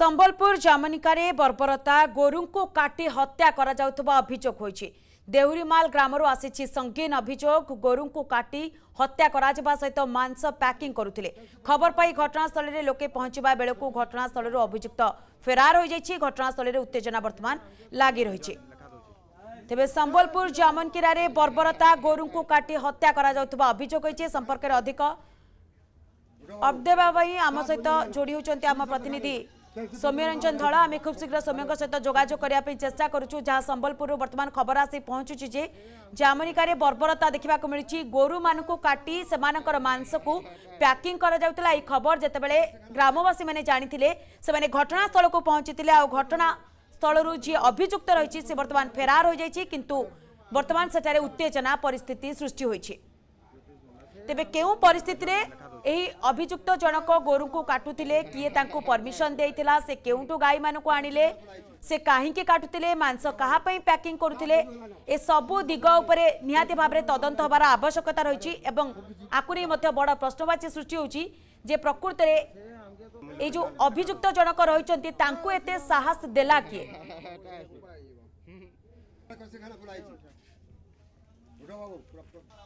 सम्बलपुर जामनिकारे बर्बरता गोरुको काटी हत्या अभियोग हुन्छ देउरीमा आसीछि आगीन अभियोग गोरु काटि हत्या सहित मांस प्याकिङ गर रे लोके पहच् बेला घटनास्थल अभियुक्त फेराटनास्थल उर्तमान लागबलपुर जमनकीारे बर्बरता गोरु हत्या अभियोग हुन्छ सम्पर्क अधिक जोडी प्रतिनिधि ସୌମ୍ୟରଞ୍ଜନ ଧଳା ଆମେ ଖୁବ୍ ଶୀଘ୍ର ସୌମ୍ୟଙ୍କ ସହିତ ଯୋଗାଯୋଗ କରିବା ପାଇଁ ଚେଷ୍ଟା କରୁଛୁ ଯାହା ସମ୍ବଲପୁରରୁ ବର୍ତ୍ତମାନ ଖବର ଆସି ପହଞ୍ଚୁଛି ଯେ ଜାମନିକାରେ ବର୍ବରତା ଦେଖିବାକୁ ମିଳିଛି ଗୋରୁମାନଙ୍କୁ କାଟି ସେମାନଙ୍କର ମାଂସକୁ ପ୍ୟାକିଂ କରାଯାଉଥିଲା ଏହି ଖବର ଯେତେବେଳେ ଗ୍ରାମବାସୀମାନେ ଜାଣିଥିଲେ ସେମାନେ ଘଟଣାସ୍ଥଳକୁ ପହଞ୍ଚିଥିଲେ ଆଉ ଘଟଣାସ୍ଥଳରୁ ଯିଏ ଅଭିଯୁକ୍ତ ରହିଛି ସେ ବର୍ତ୍ତମାନ ଫେରାର ହୋଇଯାଇଛି କିନ୍ତୁ ବର୍ତ୍ତମାନ ସେଠାରେ ଉତ୍ତେଜନା ପରିସ୍ଥିତି ସୃଷ୍ଟି ହୋଇଛି ତେବେ କେଉଁ ପରିସ୍ଥିତିରେ এই অভিযুক্ত জনক গোরুঙ্কু কাটুলে কি তাঁকু পরমিশন দেইতিলা সে কেউঠু গাই মানুষ আনলে সে কাহিকি কাটুলে মাংস কাহাপাই প্যাকিং করুলে এ সবু দিগ উপরে নিহতি ভাবে তদন্ত হবার আবশ্যকতা রয়েছে এবং আকুনি মধ্যে বড় প্রশ্নবাচী সৃষ্টি হচ্ছে যে প্রকৃতরে এই যে অভিযুক্ত জনক রয়েছেন তাঁকু এতে সাহস দেলা কি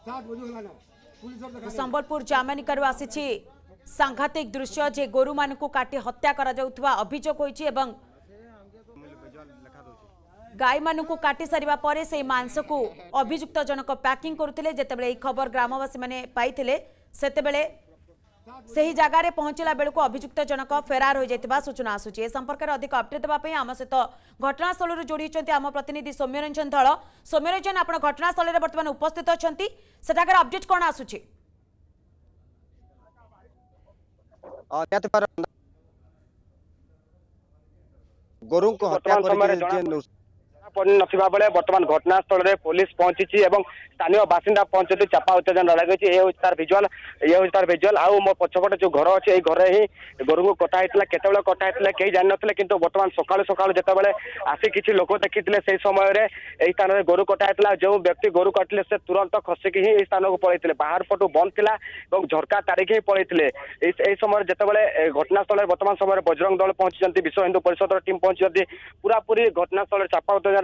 বাবু ସମ୍ବଲପୁର ଜାମାନିକାରୁ ଆସିଛି ସାଂଘାତିକ ଦୃଶ୍ୟ ଯେ ଗୋରୁମାନଙ୍କୁ କାଟି ହତ୍ୟା କରାଯାଉଥିବା ଅଭିଯୋଗ ହୋଇଛି ଏବଂ ଗାଈମାନଙ୍କୁ କାଟି ସାରିବା ପରେ ସେହି ମାଂସକୁ ଅଭିଯୁକ୍ତ ଜଣକ ପ୍ୟାକିଂ କରୁଥିଲେ ଯେତେବେଳେ ଏହି ଖବର ଗ୍ରାମବାସୀମାନେ ପାଇଥିଲେ ସେତେବେଳେ ସେହି ଜାଗାରେ ପହଞ୍ଚିଲା ବେଳକୁ ଅଭିଯୁକ୍ତ ଜଣକ ଫେରାର ହୋଇଯାଇଥିବା ସୂଚନା ଆସୁଛି ଏ ସମ୍ପର୍କରେ ଅଧିକ ଅପଡେଟ୍ ଦେବା ପାଇଁ ଆମ ସହିତ ଘଟଣାସ୍ଥଳରୁ ଯୋଡ଼ି ହୋଇଛନ୍ତି ଆମ ପ୍ରତିନିଧି ସୌମ୍ୟରଞ୍ଜନ ଧଳ ସୌମ୍ୟରଞ୍ଜନ ଆପଣ ଘଟଣାସ୍ଥଳରେ ବର୍ତ୍ତମାନ ଉପସ୍ଥିତ ଅଛନ୍ତି ସେଠାକାର ଅପଡେଟ୍ କ'ଣ ଆସୁଛି ଗୋରୁଙ୍କୁ ହତ୍ୟା କରିଥିଲେ ନଥିବା ବେଳେ ବର୍ତ୍ତମାନ ଘଟଣାସ୍ଥଳରେ ପୋଲିସ ପହଞ୍ଚିଛି ଏବଂ ସ୍ଥାନୀୟ ବାସିନ୍ଦା ପହଞ୍ଚନ୍ତି ଚାପା ଉତ୍ତେଜନା ଲଗାଯାଇଛି ଏ ହେଉଛି ତାର ଭିଜୁଆଲ ଏ ହେଉଛି ତାର ଭିଜୁଆଲ ଆଉ ମୋ ପଛପଟେ ଯୋଉ ଘର ଅଛି ଏଇ ଘରେ ହିଁ ଗୋରୁକୁ କଟା ହେଇଥିଲା କେତେବେଳେ କଟା ହେଇଥିଲା କେହି ଜାଣିନଥିଲେ କିନ୍ତୁ ବର୍ତ୍ତମାନ ସକାଳୁ ସକାଳୁ ଯେତେବେଳେ ଆସି କିଛି ଲୋକ ଦେଖିଥିଲେ ସେହି ସମୟରେ ଏହି ସ୍ଥାନରେ ଗୋରୁ କଟା ହେଇଥିଲା ଯେଉଁ ବ୍ୟକ୍ତି ଗୋରୁ କାଟିଲେ ସେ ତୁରନ୍ତ ଖସିକି ହିଁ ଏହି ସ୍ଥାନକୁ ପଳେଇଥିଲେ ବାହାର ପଟୁ ବନ୍ଦ ଥିଲା ଏବଂ ଝରକା ତାରିଖ ହିଁ ପଳେଇଥିଲେ ଏହି ସମୟରେ ଯେତେବେଳେ ଘଟଣାସ୍ଥଳରେ ବର୍ତ୍ତମାନ ସମୟରେ ବଜରଙ୍ଗ ଦଳ ପହଞ୍ଚିଛନ୍ତି ବିଶ୍ୱ ହିନ୍ଦୁ ପରିଷଦର ଟିମ୍ ପହଞ୍ଚିଛନ୍ତି ପୁରାପୁରି ଘଟଣାସ୍ଥଳରେ ଚାପା ଉତ୍ତେଜନା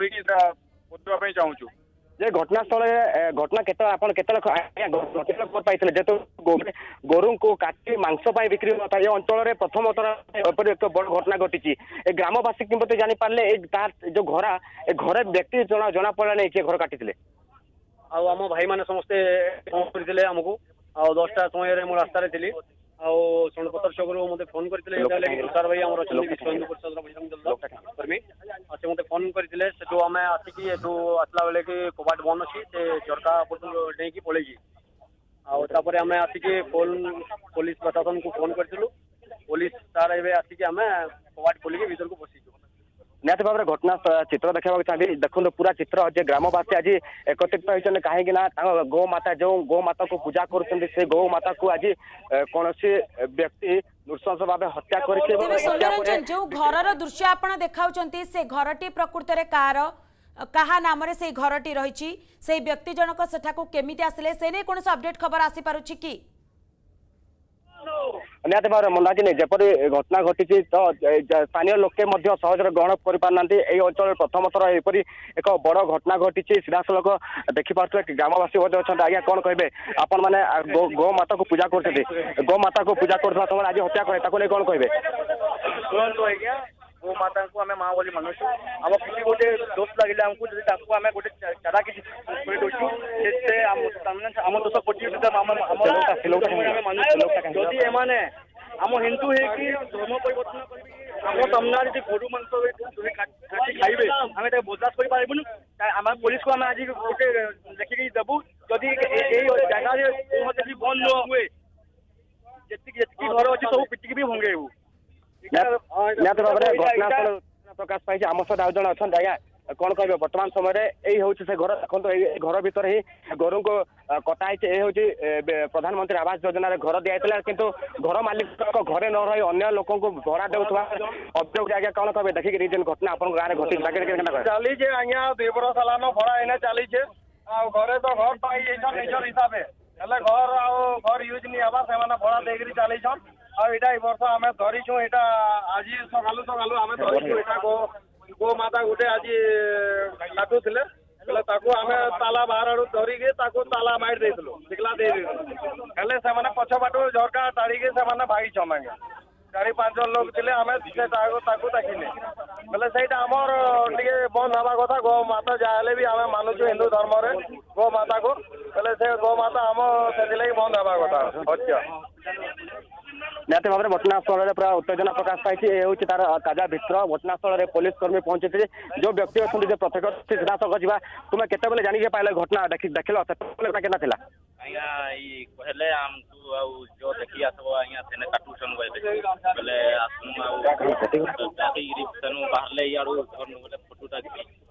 ଖୋଲିକି ବୁଝିବା ପାଇଁ ଚାହୁଁଛୁ ଯେ ଘଟଣାସ୍ଥଳରେ ଘଟଣା କେତେବେଳେ ଆପଣ କେତେବେଳେ ଖବର ପାଇଥିଲେ ଯେହେତୁ ଗୋରୁଙ୍କୁ କାଟି ମାଂସ ପାଇଁ ବିକ୍ରି ହେଉନଥାଏ ଏ ଅଞ୍ଚଳରେ ପ୍ରଥମ ଥର ଏପରି ଏକ ବଡ଼ ଘଟଣା ଘଟିଛି ଏ ଗ୍ରାମବାସୀ କିମ୍ବା ଜାଣିପାରିଲେ ଏ ତା ଯୋଉ ଘରା ଏ ଘରେ ବ୍ୟକ୍ତି ଜଣା ଜଣାପଡ଼ିଲାନି କିଏ ଘର କାଟିଥିଲେ ଆଉ ଆମ ଭାଇମାନେ ସମସ୍ତେ ଫୋନ କରିଥିଲେ ଆମକୁ ଆଉ ଦଶଟା ସମୟରେ ମୁଁ ରାସ୍ତାରେ ଥିଲି ଆଉ ଶୁଣପତ୍ର ଛକରୁ ମୋତେ ଫୋନ କରିଥିଲେ ତୁଷାର ଭାଇ ଆମର ଅଛନ୍ତି ବିଶ୍ୱ ହିନ୍ଦୁ ପରିଷଦର କର୍ମୀ ଫୋନ୍ କରିଥିଲେ ସେଠୁ ଆମେ ଆସିକି ଏଠୁ ଆସିଲା ବେଳେ କି କବାଟ ବନ୍ଦ ଅଛି ସେ ଝରକା ପଟୁ ଡେଇଁକି ପଳେଇଛି ଆଉ ତାପରେ ଆମେ ଆସିକି ଫୋନ୍ ପୋଲିସ ପ୍ରଶାସନକୁ ଫୋନ୍ କରିଥିଲୁ ପୋଲିସ ସାର୍ ଏବେ ଆସିକି ଆମେ କବାଟ ଖୋଲିକି ଭିତରକୁ ପଶିଛୁ ନିହାତି ଭାବରେ ଘଟଣା ଚିତ୍ର ଦେଖିବାକୁ ଚାହିଁବି ଦେଖନ୍ତୁ ପୁରା ଚିତ୍ର ଯେ ଗ୍ରାମବାସୀ ଆଜି ଏକତ୍ରିତ ହୋଇଛନ୍ତି କାହିଁକି ନା ତାଙ୍କ ଗୋମାତା ଯେଉଁ ଗୋମାତାକୁ ପୂଜା କରୁଛନ୍ତି ସେ ଗୋମାତାକୁ ଆଜି କୌଣସି ବ୍ୟକ୍ତି ନୃଶଂସ ଭାବେ ହତ୍ୟା କରିଛି ଯେଉଁ ଘରର ଦୃଶ୍ୟ ଆପଣ ଦେଖାଉଛନ୍ତି ସେ ଘରଟି ପ୍ରକୃତରେ କାହାର କାହା ନାମରେ ସେଇ ଘରଟି ରହିଛି ସେଇ ବ୍ୟକ୍ତି ଜଣକ ସେଠାକୁ କେମିତି ଆସିଲେ ସେ ନେଇ କୌଣସି ଅପଡେଟ୍ ଖବର ଆସିପାରୁଛି କି ନିହାତି ଭାବରେ ଯେପରି ଘଟଣା ଘଟିଛି ତ ସ୍ଥାନୀୟ ଲୋକେ ମଧ୍ୟ ସହଜରେ ଗ୍ରହଣ କରିପାରୁନାହାନ୍ତି ଏହି ଅଞ୍ଚଳରେ ପ୍ରଥମ ଥର ଏପରି ଏକ ବଡ଼ ଘଟଣା ଘଟିଛି ସିଧାସଳଖ ଦେଖିପାରୁଥିବେ ଗ୍ରାମବାସୀ ମଧ୍ୟ ଅଛନ୍ତି ଆଜ୍ଞା କ'ଣ କହିବେ ଆପଣମାନେ ଗୋମାତାକୁ ପୂଜା କରୁଛନ୍ତି ଗୋମାତାକୁ ପୂଜା କରୁଥିବା ସମୟରେ ଆଜି ହତ୍ୟା କଲେ ତାକୁ ନେଇ କ'ଣ କହିବେ କୁହନ୍ତୁ ଆଜ୍ଞା गौ माता को आम माँ मानु आम किसी गोटे दोष लगे आमको जो आम गोटे चारा कि आम दोष कटी जदि आम हिंदू है कि धर्म परिवर्तन आम सामना जी गोर मंस खाइबे आम बजाज करूनु आम पुलिस को आम आज गोटे लिखिकी देवु जदि जगह बंद नुए जी घर अच्छे सब पिटिकी भी भंगेबू ନିହାତି ଭାବରେ ଘଟଣାସ୍ଥଳ ପ୍ରକାଶ ପାଇଛି ଆମ ସହିତ ଆଉ ଜଣେ ଅଛନ୍ତି ଆଜ୍ଞା କଣ କହିବେ ବର୍ତ୍ତମାନ ସମୟରେ ଏଇ ହେଉଛି ସେ ଘର ଦେଖନ୍ତୁ ଏଇ ଘର ଭିତରେ ହିଁ ଗୋରୁଙ୍କୁ କଟା ହେଇଛି ଏ ହେଉଛି ପ୍ରଧାନମନ୍ତ୍ରୀ ଆବାସ ଯୋଜନାରେ ଘର ଦିଆଯାଇଥିଲା କିନ୍ତୁ ଘର ମାଲିକଙ୍କ ଘରେ ନ ରହି ଅନ୍ୟ ଲୋକଙ୍କୁ ଭଡ଼ା ଦେଉଥିବା ଅଭିଯୋଗ ଆଜ୍ଞା କଣ କହିବେ ଦେଖିକି ରିଜେନ୍ ଘଟଣା ଆପଣଙ୍କ ଗାଁରେ ଘଟିଛି ଚାଲିଛି ଆଜ୍ଞା ଦୁଇ ବର୍ଷ ହେଲାନ ଭଡ଼ା ଏଇନେ ଚାଲିଛି ଆଉ ଘରେ ତ ଘର ପାଇ ଯାଇଛନ୍ ନିଜର ହିସାବରେ ହେଲେ ଘର ଆଉ ଘର ୟୁଜ୍ ନି ହେବା ସେମାନେ ଭଡ଼ା ଦେଇକିରି ଚାଲିଛନ୍ ଆଉ ଏଇଟା ଏ ବର୍ଷ ଆମେ ଧରିଛୁ ଏଇଟା ଆଜି ସକାଳୁ ସକାଳୁ ଆମେ ଧରିଛୁ ଏଇଟା ଗୋମାତା ଗୋଟେ ଆଜି କାଟୁଥିଲେ ହେଲେ ତାକୁ ଆମେ ତାଲା ବାହାରରୁ ଧରିକି ତାକୁ ତାଲା ମାରି ଦେଇଥିଲୁ ଟିକଲା ଦେଇଦେଇଥିଲୁ ହେଲେ ସେମାନେ ପଛପଟୁ ଝରକା ଟାଳିକି ସେମାନେ ଭାଗିଛନ୍ ଆଜ୍ଞା ଚାରି ପାଞ୍ଚ ଲୋକ ଥିଲେ ଆମେ ତାକୁ ଦେଖିଲେ ବୋଲେ ସେଇଟା ଆମର ଟିକେ ବନ୍ଦ ହେବା କଥା ଗୋମାତା ଯାହା ହେଲେ ବି ଆମେ ମାନୁଛୁ ହିନ୍ଦୁ ଧର୍ମରେ ଗୋମାତାକୁ ବୋଲେ ସେ ଗୋମାତା ଆମ ସେଥିଲାଗି ବନ୍ଦ ହେବା କଥା ହତ୍ୟା ନିହାତି ଭାବରେ ଘଟଣାସ୍ଥଳରେ ପୁରା ଉତ୍ତେଜନା ପ୍ରକାଶ ପାଇଛି ଏ ହେଉଛି ତାର ତାଜା ଭିତର ଘଟଣାସ୍ଥଳରେ ପୋଲିସ କର୍ମୀ ପହଞ୍ଚିଥିଲେ ଯେଉଁ ବ୍ୟକ୍ତି ଅଛନ୍ତି ଯେ ପ୍ରତ୍ୟେକ ସିଧାସଳଖ ଯିବା ତୁମେ କେତେବେଳେ ଜାଣିକି ପାଇଲେ ଘଟଣା ଦେଖିଲ ସେତେବେଳେ କେନ୍ତା ଥିଲା ଆଜ୍ଞା ଇ କହିଲେ ଆମକୁ ଆଉ ଯୋ ଦେଖି ଆସିବ ଆଜ୍ଞା ସେନେ କାଟୁଛନ୍ କହିଲେ ବୋଲେ ଆସୁ ଆଉ ସେନୁ ବାହାରିଲେ ଇଆଡ଼ୁ ବୋଲେ ଫଟୋଟା